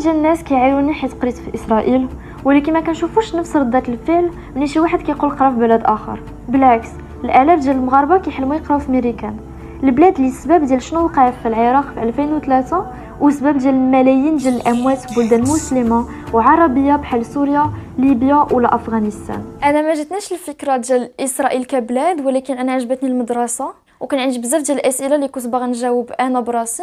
ديال الناس كيعايروني حيت قريت في إسرائيل ولكن ما كنشوفوش نفس ردة الفعل ملي شي واحد كيقول قرا في بلد آخر. بالعكس الآلاف ديال المغاربة كيحلموا يقراو في ميريكان البلاد اللي السبب ديال شنو وقع في العراق في 2003 وسبب ديال الملايين ديال الأموات في بلدان مسلمة وعربية بحال سوريا ليبيا ولا أفغانستان. أنا ما جاتنيش الفكرة ديال إسرائيل كبلاد ولكن أنا عجبتني المدرسة وكان عندي بزاف ديال الأسئلة اللي كنت باغا نجاوب أنا براسي.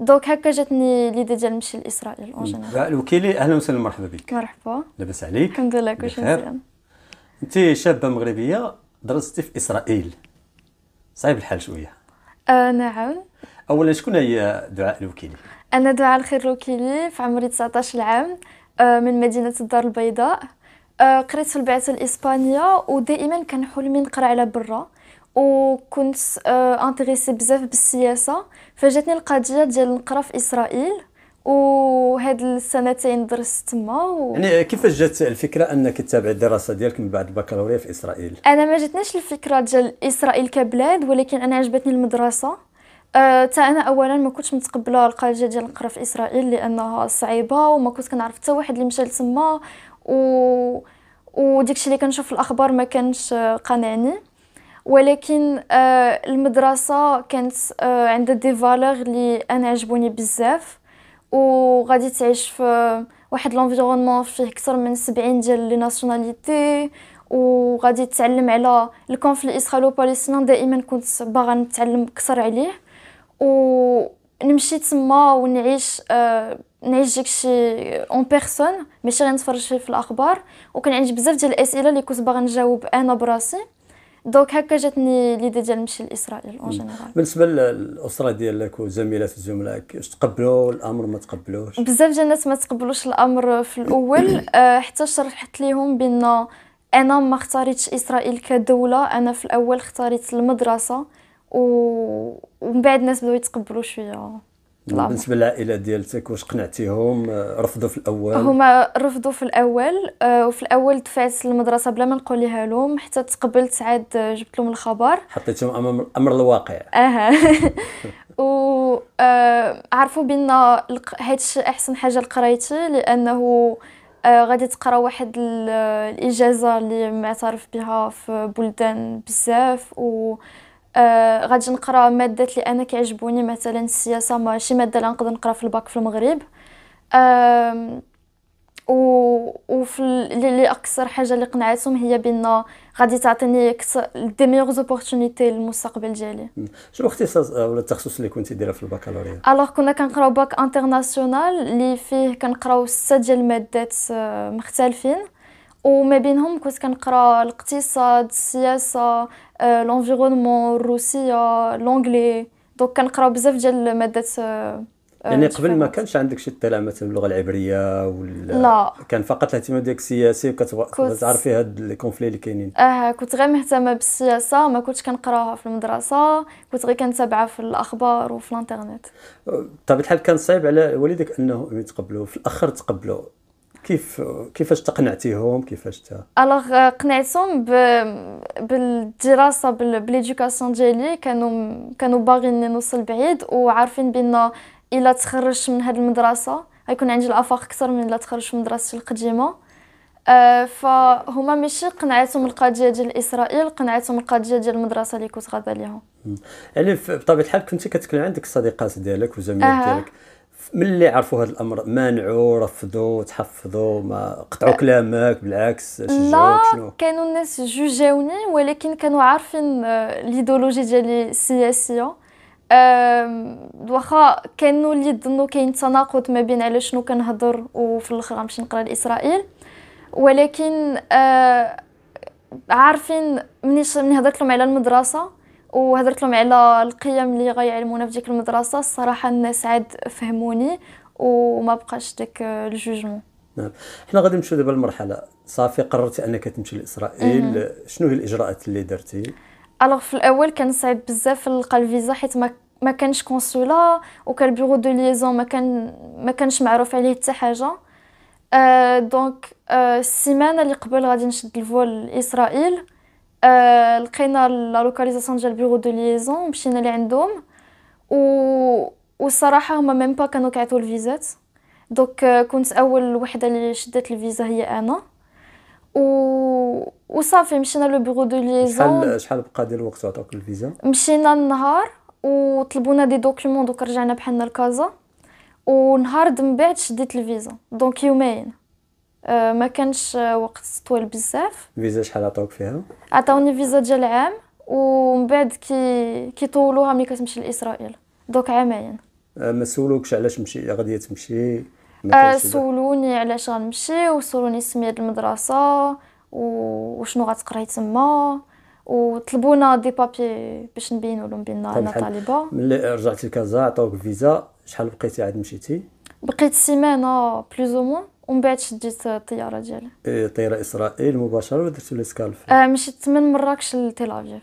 donc هكا جاتني l'idée ديال نمشي لإسرائيل en général الوكيلي أهلا وسهلا مرحبا بك. مرحبا. لاباس عليك. الحمد لله كلشي مزيان. أنت شابة مغربية درستي في إسرائيل. صعيب الحال شوية. آه نعم. اولا شكون هي دعاء الوكيلي أنا دعاء الخير الوكيلي في عمري 19 عام آه من مدينة الدار البيضاء. آه قريت في البعثة الإسبانية ودائما كان حلمي نقرا على برا. وكنت انتريسي بزاف بالسياسة فجاتني القضية ديال نقرا في إسرائيل وهاد السنتين درست تما و... يعني كيفاش جات الفكرة أنك تتابع الدراسة ديالك من بعد البكالوريا في إسرائيل؟ أنا ما جاتنيش الفكرة ديال إسرائيل كبلاد ولكن أنا عجبتني المدرسة. أه تا أنا اولا ما كنتش متقبلة القضية ديال نقرا في إسرائيل لأنها صعيبة وما كنت كنعرف حتى واحد اللي مشى لتما و وديكشي اللي كنشوف في الأخبار ما كانش قانعني ولكن آه المدرسة كانت آه عندها des valeurs اللي أنا عجبوني بزاف وغادي تعيش في واحد l'environnement فيه أكثر من 70 ديال les nationalités وغادي تتعلم على الـ conflit israélo-palestinien دائما كنت باغا نتعلم أكثر عليه. ونمشي تما ونعيش آه نعيش داكشي en personne ماشي غير نتفرج فيه في الأخبار. وكان عندي بزاف ديال الأسئلة اللي كنت باغا نجاوب أنا براسي. donc هكا جاتني l'idée ديال نمشي لإسرائيل en général. بالنسبة للأسرة ديالك وزميلات وزملائك اش تقبلوا؟ الأمر ما تقبلوش؟ بزاف ديال الناس ما تقبلوش الأمر في الأول. آه، حتى شرحت ليهم بأن أنا ما اختاريتش إسرائيل كدولة. أنا في الأول اختاريت المدرسة ومن بعد الناس بداو يتقبلوا شوية. بالنسبة للعائلة ديالتك واش قنعتيهم؟ آه، رفضوا في الأول. هما رفضوا في الأول آه، وفي الأول دفعت للمدرسة بلا ما نقوليها لهم حتى تقبلت عاد جبت لهم الخبر. حطيتهم أمام أمر الواقع. أها. و آه، عرفوا بأن هادشي أحسن حاجة لقرايتي لأنه غادي تقرا واحد الإجازة اللي معترف بها في بلدان بزاف و آه غادي نقرأ مادات اللي أنا كيعجبوني مثلا السياسة ماشي مادة اللي نقدر نقرأ في الباك في المغرب. آه و وفي اللي أكثر حاجة اللي قنعتهم هي بأن غادي تعطيني des meilleures opportunités للمستقبل ديالي. شنو الاختصاص ولا التخصص اللي كنتي دايرة في البكالوريا؟ alors كنا كنقراو bac international اللي فيه كنقراو ستة ديال المادات آه، مختلفين. وما بينهم كنت كنقرا الاقتصاد السياسة l'environnement الروسية l'anglais donc كنقرا بزاف ديال المادات يعني قبل ما كانش عندك شي اطلاع مثلا باللغة العبرية ولا لا. كان فقط الاهتمام ديالك سياسي وكتبغي تعرفي هاد les conflits اللي كاينين. آه كنت غير مهتمة بالسياسة ما كنتش كنقراها في المدرسة كنت غير كنتابعها في الأخبار وفي الإنترنت. بطبيعة الحال كان صعيب على والديك أنه يتقبلوا في الأخر تقبلوا؟ كيف كيفاش تقنعتيهم؟ كيفاش الوغ قنعتهم ب... بالدراسة بالادوكاسيون ديالي. كانوا كانوا باغيين نوصل بعيد وعارفين بأن إلا تخرجت من هذه المدرسة غيكون عندي الأفاق أكثر من إلا تخرجت من مدرستي القديمة. أه فهما ماشي قنعتهم القضية ديال إسرائيل قنعتهم القضية ديال المدرسة اللي كنت غادا ليها يعني بطبيعة الحال كنتي كتكلم عندك الصديقات ديالك وزميلات أه. ديالك. ملي عرفوا هذا الأمر؟ مانعوا رفضوا تحفظوا ما قطعوا كلامك بالعكس لا شنو؟ كانوا الناس jugeaوني ولكن كانوا عارفين الايديولوجي ديالي السياسيه واخا كانوا اللي يظنوا كاين تناقض ما بين على شنو كنهضر وفي الأخر غنمشي نقرا لإسرائيل. ولكن عارفين مني مني هضرت لهم على المدرسة وهضرت لهم على القيم اللي غيعلمونا في ديك المدرسة. الصراحة الناس عاد فهموني وما بقاش داك الـ jugement. نعم. حنا غادي نمشيو دابا للمرحله صافي قررتي أنك تمشي لإسرائيل. شنو هي الإجراءات اللي درتي؟ alors في الأول كان صعيب بزاف نلقى الفيزا حيت ما ما كانش consulat وكان الـ bureau de liaison ما كان ما كانش معروف عليه حتى حاجة. آه donc آه السيمانة اللي قبل غادي نشد الـ vol لإسرائيل. آه لقينا la localisation ديال الـ bureau de liaison مشينا لعندهم و والصراحه هما même pas كانوا كيعطيو الفيزات. donc كنت أول وحدة اللي شدت الفيزا هي أنا. و وصافي مشينا le bureau de liaison شحال شحال بقى ديال الوقت عطاوك الفيزا؟ مشينا النهار وطلبونا des documents donc رجعنا بحالنا لكازا. ونهار من بعد شديت الفيزا. donc يومين. ما كانش وقت طويل بزاف. الفيزا شحال عطاوك فيها؟ عطاوني فيزا ديال عام ومن بعد كي كيطولوها ملي كتمشي لإسرائيل. donc عامين. أه ما سولوكش علاش مشي؟ غادي تمشي؟ أه سولوني علاش غنمشي وسولوني سميه المدرسة وشنو غتقراي تما وطلبونا des papiers باش نبينوا لهم بان أنا طالبة. ملي رجعتي لكازا عطاوك فيزا شحال بقيتي عاد مشيتي؟ بقيت سيمانة plus ou moins ومن بعد شديت الطياره ديالي إيه طياره اسرائيل مباشره ولا درتو l'escale آه مشيت من مراكش لتل افيف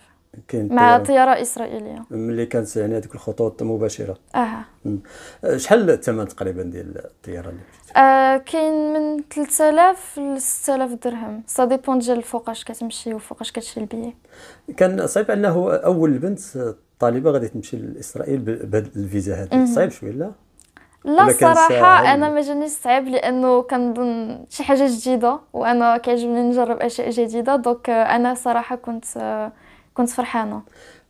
مع طياره اسرائيليه ملي كانت يعني هذيك الخطوط مباشره آه شحال الثمن تقريبا ديال الطياره اللي آه كاين من 3000 ل 6000 درهم ça dépend ديال فوقاش كتمشي وفوقاش كتشري البيي كان صعيب انه اول بنت طالبه غادي تمشي لاسرائيل بهذه الفيزا هذه صعيب شوية لا لا صراحة أنا ما جانيش صعيب لأنه كنظن شي حاجة جديدة وأنا كيعجبني نجرب أشياء جديدة دوك أنا صراحة كنت كنت فرحانة.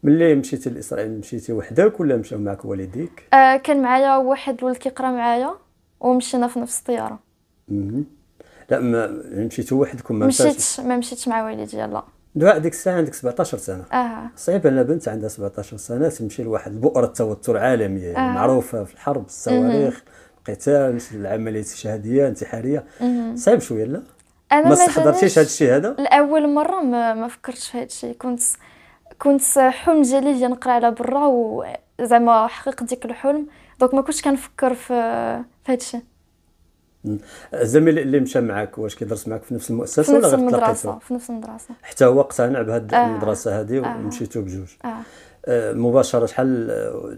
ملي مشيتي لإسرائيل مشيتي وحدك ولا مشاو معك والديك؟ آه كان معايا واحد الولد كيقرا معايا ومشينا في نفس الطيارة. لا ما مشيتو وحدكم ما مشيتش ما مشيتش مع والدي لا دابا هذيك الساعة عندك 17 سنة. آه. صعيب أن بنت عندها 17 سنة تمشي لواحد البؤرة توتر عالميه آه. معروفة في الحرب الصواريخ القتال العمليات الشهاديه انتحاريه صعيب شوية لا؟ أنا ما استحضرتيش هذا الشيء هذا؟ الأول مرة ما, ما فكرتش في هذا الشيء كنت كنت حلم ديالي هي نقرأ على برا وزعما حقق ديك الحلم. دونك ما كنتش كنفكر في في هذا الشيء الزميل اللي مشى معك واش كيدرس معك في نفس المؤسسة في نفس ولا المدرسة في نفس المدرسة. حتى هو اقتنع بهذه آه. المدرسة هذه آه. ومشيتوا بجوج. آه. آه مباشرة شحال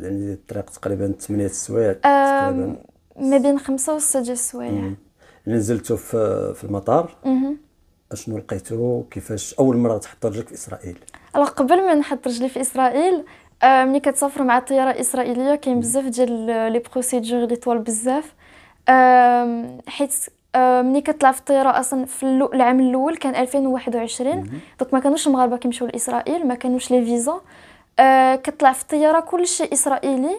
يعني الطريق تقريبا 8 السوايع تقريبا؟ ما بين خمسة و 6 السوايع. نزلتوا في في المطار. أشنو لقيتو؟ كيفاش أول مرة تحط رجلك في إسرائيل؟ alors قبل ما نحط رجلي في إسرائيل آه، ملي كتسافر مع الطيارة الإسرائيلية كاين بزاف ديال لي بروسيدور لي طوال بزاف. حيت ملي كطلع في الطيارة أصلا في العام الأول كان 2021 donc ما كانوش المغاربة كيمشيو لإسرائيل ما كانوش les visas. آه، كطلع في الطيارة كلشي إسرائيلي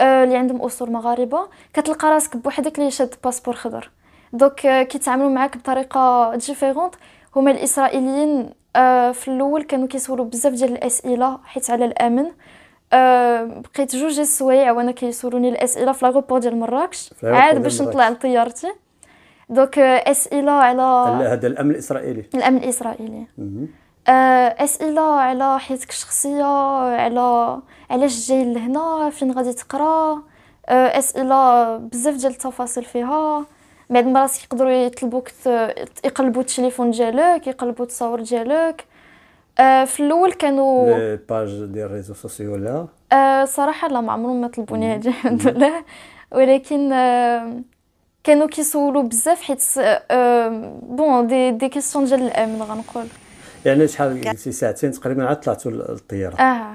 آه، اللي عندهم اصول مغاربة. كتلقى راسك بوحدك اللي شاد passeport خضر. donc كيتعاملوا معاك بطريقة différente هما الإسرائيليين آه في الأول كانوا كيسولوا بزاف ديال الأسئلة حيت على الأمن. آه بقيت جوج السوايع وأنا كيسولوني الأسئلة في l'aéroport ديال مراكش. عاد باش نطلع لطيارتي. donc أسئلة على هذا الأمن الإسرائيلي. الأمن الإسرائيلي. آه أسئلة على حياتك الشخصية على علاش جاي لهنا فين غادي تقرا. أسئلة بزاف ديال التفاصيل فيها. بعد المرات يقدروا يطلبوك يقلبوا التليفون ديالك يقلبوا التصاور ديالك. آه في الأول كانوا les pages ديال الـ réseaux sociaux لا آه صراحة لا ما عمرهم ما طلبوني هادي الحمد لله. ولكن آه كانوا كيسولوا بزاف حيت آه bon des des questions ديال الأمن غنقول. يعني شحال قلتي ساعتين تقريبا عاد طلعتوا للطياره آه.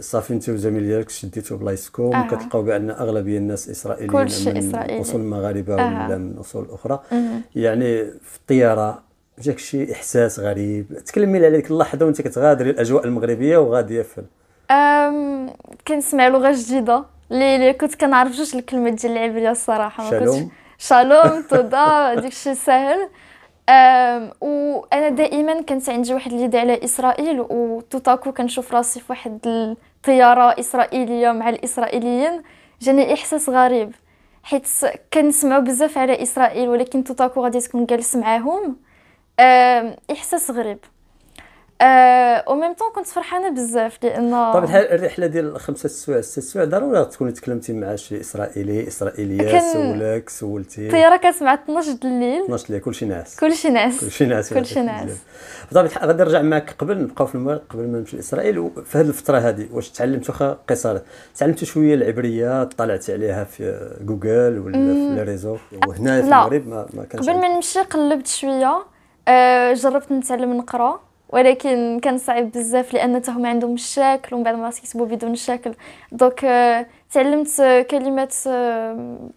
صافي انت والزميل ديالك شديتو بلايصكم آه. كتلقاو بأن أغلبية الناس إسرائيليين كلشي من إسرائيلي. أصول مغاربه آه. ولا من أصول أخرى. يعني في الطيارة جاك شي إحساس غريب. تكلمي لي على ديك اللحظة وأنت كتغادري الأجواء المغربية وغاديه في أم كنسمع لغة جديدة. اللي اللي كنت كنعرف جوج الكلمات ديال العبرية الصراحة. ما שלום؟ שלום תודה داك الشيء ساهل. أم وأنا دائما كانت عندي واحد اليد على إسرائيل و tout à coup كنشوف راسي في واحد الطيارة إسرائيلية مع الإسرائيليين. جاني إحساس غريب. حيت كنسمعوا بزاف على إسرائيل ولكن tout à coup غادي تكون جالس معاهم. إحساس غريب. au même temps كنت فرحانة بزاف لأن طبعا الحال الرحلة ديال خمسة سوايع ست سوايع ضروري تكوني تكلمتي مع شي إسرائيلي إسرائيلية كان- سولك سولتي. الطيارة كانت مع 12 د الليل. 12 ليه كلشي ناعس. كلشي ناعس كلشي ناعس كلشي ناعس. بطبيعه الحال غادي نرجع معك قبل نبقاو في المغرب قبل ما نمشي لإسرائيل. وفي هذه الفترة هذه واش تعلمت واخا قصر تعلمتي شوية العبرية طلعتي عليها في جوجل ولا في les réseaux وهنا في. المغرب ما, ما كانش قبل ما نمشي قلبت شوية. آه، جربت نتعلم نقرأ ولكن كان صعيب بزاف لأن هما عندهم الشكل ومن بعد ما كيكتبوا بدون الشكل دوك آه، تعلمت كلمات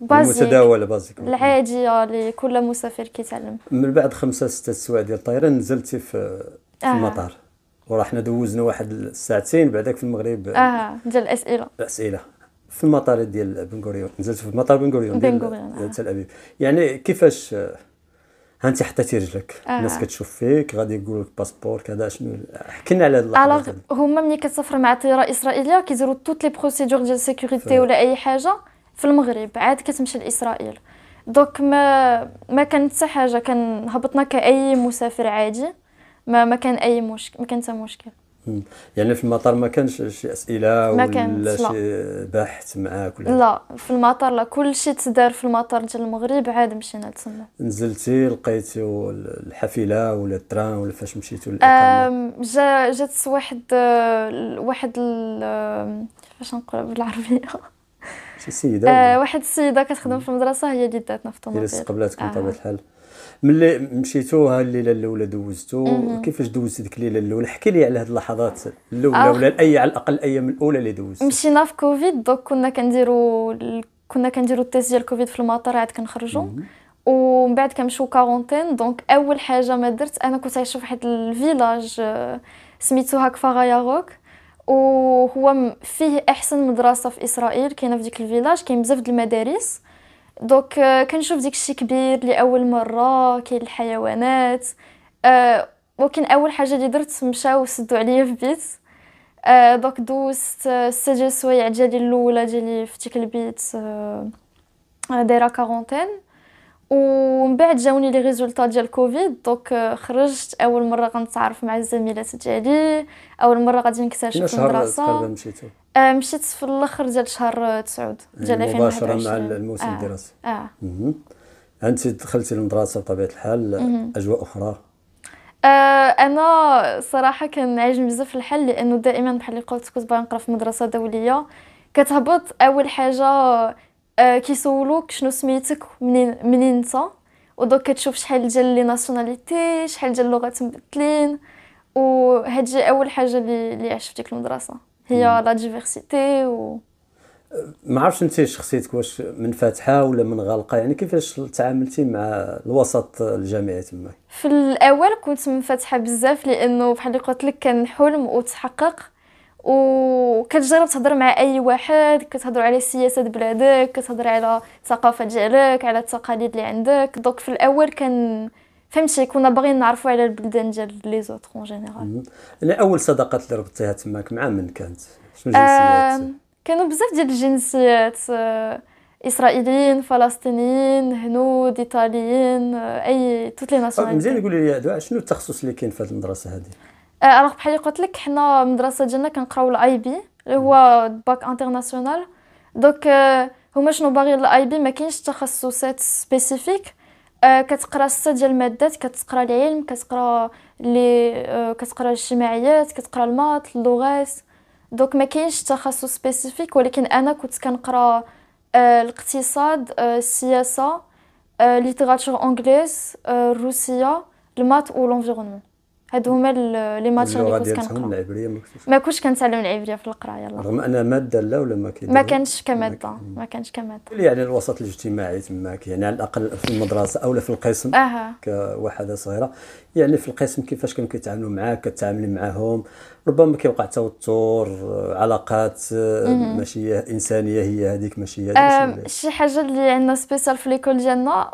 بازيك متداوله بازيك العادية اللي كل مسافر كيتعلم. من بعد خمسة ستة سوايع ديال الطيران نزلتي في في آه. المطار. وراه حنا دوزنا واحد الساعتين بعداك في المغرب. آه ديال الأسئلة. الأسئلة. في المطار ديال بن غوريون نزلت في مطار بن غوريون بن ديال غوريون، ديال آه. تل أبيب. يعني كيفاش ها انت حطيتي رجلك آه. الناس كتشوف فيك غادي يقولوا لك passeport كذا شنو؟ حكي لنا على اللحظة هما ملي كتسافر مع طياره اسرائيليه كيديروا toutes les procédures ديال ال sécurité ولا أي حاجة في المغرب عاد كتمشي لإسرائيل. donc ما ما كانت حتى حاجة كان هبطنا كأي مسافر عادي ما ما كان أي مشكل ما كان حتى مشكل. يعني في المطار ما كانش شي أسئلة ما ولا. شي بحث معاك ولا؟ لا في المطار لا. كل شيء تدار في المطار ديال المغرب عاد مشينا لتما نزلتي لقيتي الحافلة ولا التران ولا فاش مشيتوا للإقامة؟ جا جات واحد آه، واحد كيفاش نقول بالعربية؟ شي سيدة آه، واحد السيدة كتخدم في المدرسة هي اللي داتنا في هي اللي الطوموبيل استقبلتكم آه. بطبيعه الحال؟ ملي مشيتوا ها الليلة الأولى دوزتوا كيفاش دوزتي ديك الليلة الأولى؟ احكي لي على هذه اللحظات الأولى آه. ولا الأي على الأقل الأيام الأولى اللي دوزت. مشينا في كوفيد donc كنا كنديروا ال- كنا كنديروا ال test ديال كوفيد في المطار عاد كنخرجوا ومن بعد كنمشيو quarantaine donc أول حاجة ما درت أنا كنت عايشة في واحد ال village آه، سميتو هاكفار ياروك وهو م- فيه أحسن مدرسة في إسرائيل كاينة في ديك ال village كاين بزاف د المدارس. donc كنشوف ديك الشيء كبير لاول مره كاين الحيوانات ولكن اول حاجة اللي درت مشاو سدوا عليا في بيت donc دوزت ستة ديال السوايع ديالي الاولى ديالي في ديك البيت دايره quarantaine ومن بعد جاوني les résultats ديال كوفيد donc خرجت اول مره غنتعرف مع الزميلات ديالي اول مره غادي نكتشف شهر المدرسة مشيت في الآخر ديال شهر تسعود ديال يعني مباشرة مع 2021 الموسم آه. الدراسي آه. مهم. أنت دخلتي المدرسة بطبيعة الحال أجواء أخرى؟ آه، أنا صراحة كان عاجبني بزاف الحال لأنه دائما بحال اللي قلت كنت باغا نقرا في مدرسة دولية. كتهبط أول حاجة آه، كيسولوك شنو سميتك منين منين أنت. و donc كتشوف شحال ديال les nationalités شحال ديال اللغات مبدلين. وهادي أول حاجة اللي اللي عشت في ديك المدرسة. هي la diversité و ما عرفتش انت شخصيتك واش منفتحه ولا منغلقه يعني كيفاش تعاملتي مع الوسط الجامعي تما؟ في الأول كنت منفتحه بزاف لأنه بحال اللي قلت لك كان حلم وتحقق وكتجرب تهضر مع أي واحد كتهضروا على سياسه بلادك كتهضر على الثقافه ديالك على التقاليد اللي عندك. donc في الأول كان فهمتي كنا باغيين نعرفوا على البلدان ديال les autres en général. يعني أول صداقات اللي ربطتيها تماك مع من كانت؟ شنو جنسيات آم، كانوا بزاف ديال الجنسيات آه، إسرائيليين فلسطينيين هنود إيطاليين آه، et toutes les آه، nationalités مزيان يقولي لي دعاء شنو التخصص اللي كاين في هذه المدرسة هذه آه، alors بحال اللي قلت لك حنا المدرسة ديالنا كنقراو ال IB اللي هو bac international donc آه، هما شنو باغيين ال IB ما كاينش تخصصات spécifiques آه، كتقرا سته ديال المادات كتقرا العلم كتقرا لي آه، كتقرا الاجتماعيات كتقرا ال maths اللغات. donc ما كاينش تخصص spécifique ولكن أنا كنت كنقرا آه، الاقتصاد آه، السياسة آه، littérature anglaise آه، الروسية ال maths و ال environnement هادو هما لي اللغة اللي كنت كنقرأ. العبريه ما كنتش ما كنتش كنتعلم العبرية في القرايه لا رغم انها مادة لا ولا ما كاين؟ ما كانش كمادة ما كانش كمادة. يعني الوسط الاجتماعي تماك يعني على الأقل في المدرسة أو في القسم أها. كوحدة صغيرة. يعني في القسم كيفاش كانوا كيتعاملوا معاك كتعاملي معاهم؟ ربما كيوقع توتر علاقات ماشي إنسانية هي هذيك ماشي هذيك شي حاجة اللي عندنا spéciale في l'école ديالنا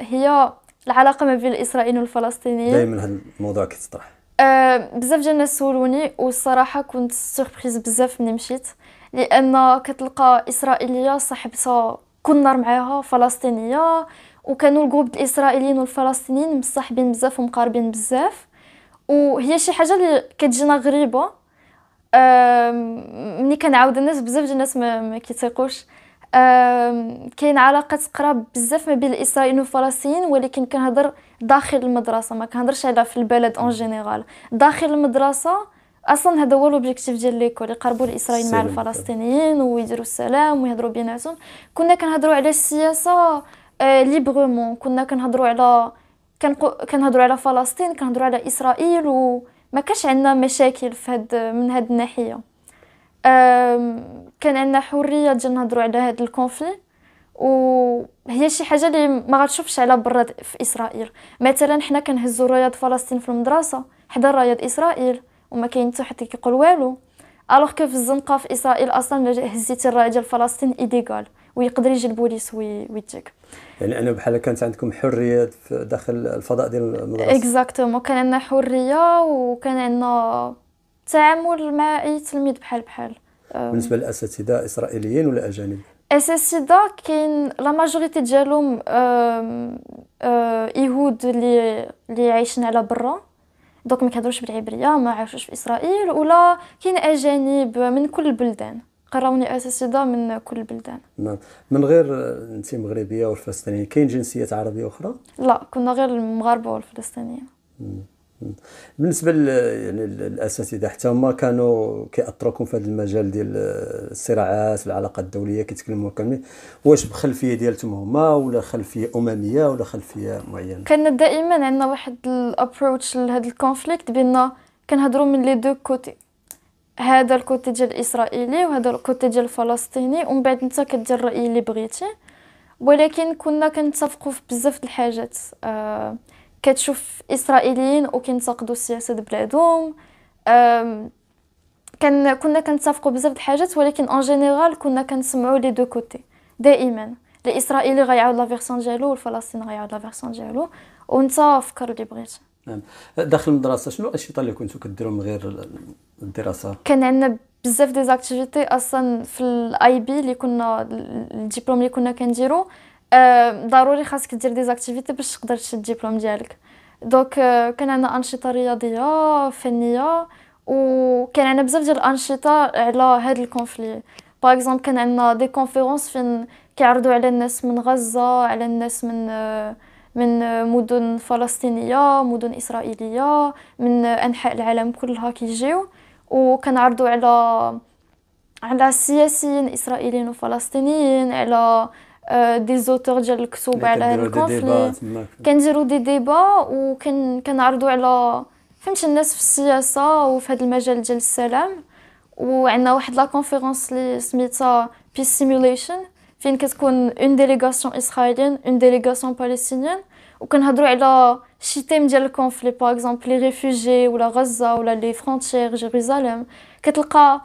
هي العلاقة ما بين الاسرائيليين والفلسطينيين. دائما هذا الموضوع كيتطرح. آه، بزاف ديال الناس سولوني والصراحة كنت surprise بزاف ملي مشيت لأن كتلقى إسرائيلية صاحبتها كل نهار معاها فلسطينية وكانوا ال groupe الإسرائيليين والفلسطينيين مصاحبين بزاف ومقاربين بزاف. وهي شي حاجة اللي كتجينا غريبة آم، ملي كنعاود الناس بزاف ديال الناس ما, ما كيتيقوش كاين علاقة قراب بزاف ما بين الاسرائيليين والفلسطينيين ولكن كنهضر داخل المدرسة ما كنهضرش على في البلد en général داخل المدرسة أصلا هذا هو l'objectif ديال l'école يقربوا الاسرائيليين مع. الفلسطينيين ويديروا السلام ويهضروا بيناتهم. كنا كنهضروا على السياسة آه، ليبرمون كنا كنهضروا على كنهضروا على فلسطين كنهضروا على إسرائيل وما كانش عندنا مشاكل في هاد من هاد الناحية. كان عندنا حرية ديال نهضروا على هذا الكونفلي وهي شي حاجة اللي ما غتشوفش على برا في إسرائيل. مثلا حنا كنهزوا رايات فلسطين في المدرسة حدا رايات إسرائيل وما كاين حتى حد كيقول والو. alors que في الزنقة في إسرائيل أصلا هزيتي الرايه ديال فلسطين illégal ويقدر يجي البوليس ويديك يعني أنا بحال كانت عندكم حرية داخل الفضاء ديال المدرسة. exactement كان عندنا حرية وكان عندنا تعامل مع أي تلميذ بحال بحال. بالنسبة للأساتذة إسرائيليين ولا أجانب؟ أساتذة كاين la majorité ديالهم يهود اللي اللي عايشين على برا. دوك ما كيهضروش بالعبرية ما عاشوش في إسرائيل ولا كاين أجانب من كل البلدان قراوني أساتذة من كل البلدان نعم. من غير انت مغربية والفلسطينية كاين جنسيات عربية أخرى؟ لا كنا غير المغاربة والفلسطينيين بالنسبة يعني الأساتذة حتى هما كانوا كيأثروكم في هذا المجال ديال الصراعات والعلاقات الدولية كيتكلموا كلمه واش بخلفية ديالتهم هما ولا خلفية أممية ولا خلفية معينة؟ كان دائما عندنا واحد ال approche لهذا ال conflit بان كنهضروا من les deux côtés. هذا ال côté ديال الاسرائيلي وهذا ال côté ديال الفلسطيني ومن بعد أنت كدير الرأي اللي بغيتي. ولكن كنا كنتفقوا في بزاف د الحاجات آه كتشوف إسرائيليين وكينتقدوا السياسة د بلادهم. كان كنا كنتفقوا بزاف د الحاجات ولكن en général كنا كنسمعوا les deux côtés. دائما الاسرائيلي غيعاود la version ديالو والفلسطيني غيعاود la version ديالو وانت فكر اللي بغيتي نعم. داخل المدرسة شنو الأنشطة اللي كنتو كديروا من غير الدراسة؟ كان عندنا بزاف des activités أصلا في ال IB اللي كنا الدبلوم اللي كنا كنديرو. ضروري خاصك دير des activités باش تقدر تشد الدبلوم ديالك donc كان عندنا انشطه رياضيه فنيه وكان عندنا بزاف ديال الانشطه على هذا ال conflit par exemple كان عندنا des conférences فين كيعرضوا على الناس من غزه على الناس من من مدن فلسطينيه مدن اسرائيليه من انحاء العالم كلها كيجيو وكنعرضوا على على سياسيين اسرائيليين وفلسطينيين على des auteurs ديال الكتب على هذا ال conflit كنديروا دي ديبا وكنعرضوا على فهمت الناس في السياسة وفي هذا المجال ديال السلام؟ وعندنا واحد la conférence اللي سميتها Peace Simulation فين كتكون une délégation اسرائيليين une délégation palestinienne وكنهضروا على شي thème ديال ال conflit par exemple les réfugiés ولا غزه ولا les frontières Jérusalem كتلقى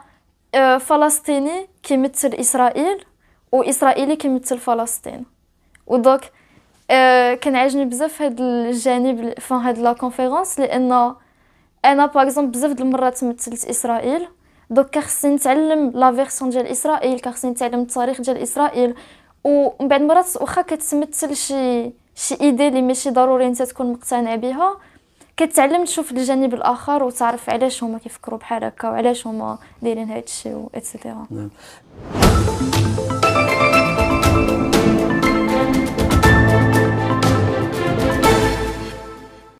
فلسطيني كيمثل اسرائيل وإسرائيلي كيمثل فلسطين. و donc كان عاجبني بزاف هاد الجانب في هاد la conférence لأن أنا par exemple بزاف د المرات مثلت إسرائيل. donc خصني نتعلم la version ديال إسرائيل خصني نتعلم التاريخ ديال إسرائيل. ومن بعد مرات واخا كتمثل شي شي idée اللي ماشي ضروري أنت تكون مقتنع بها كتعلم تشوف الجانب الآخر وتعرف علاش هما كيفكروا بحال هكا وعلاش هما دايرين هذا الشيء نعم...